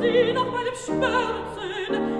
sie nach meinem Schmerzen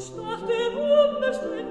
nicht nach dem Ruhm, nicht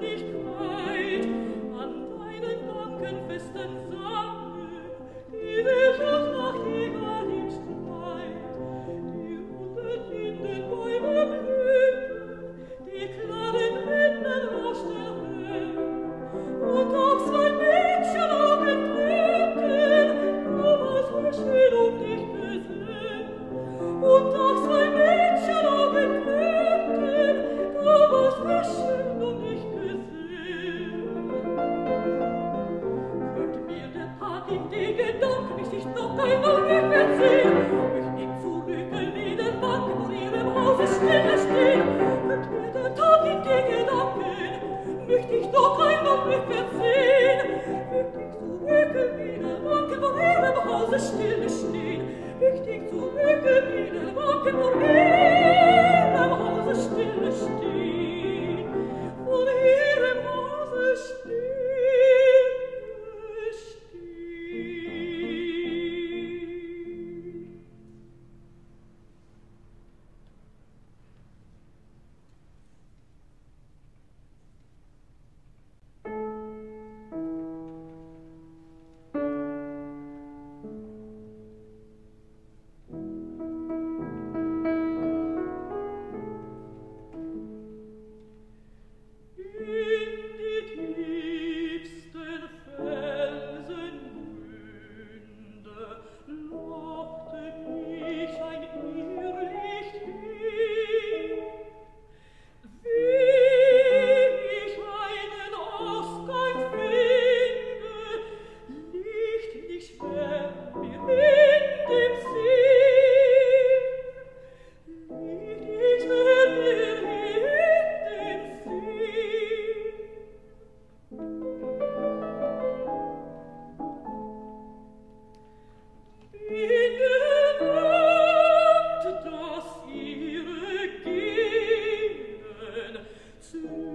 soon.